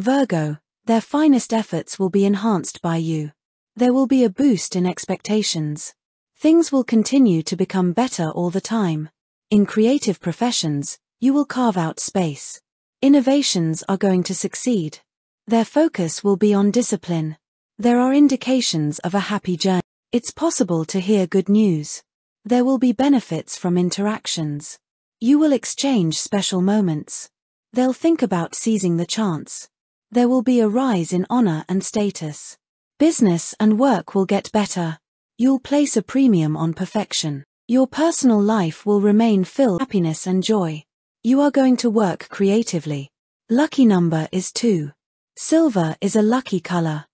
Virgo, their finest efforts will be enhanced by you. There will be a boost in expectations. Things will continue to become better all the time. In creative professions, you will carve out space. Innovations are going to succeed. Their focus will be on discipline. There are indications of a happy journey. It's possible to hear good news. There will be benefits from interactions. You will exchange special moments. They'll think about seizing the chance. There will be a rise in honor and status. Business and work will get better. You'll place a premium on perfection. Your personal life will remain filled with happiness and joy. You are going to work creatively. Lucky number is 2. Silver is a lucky color.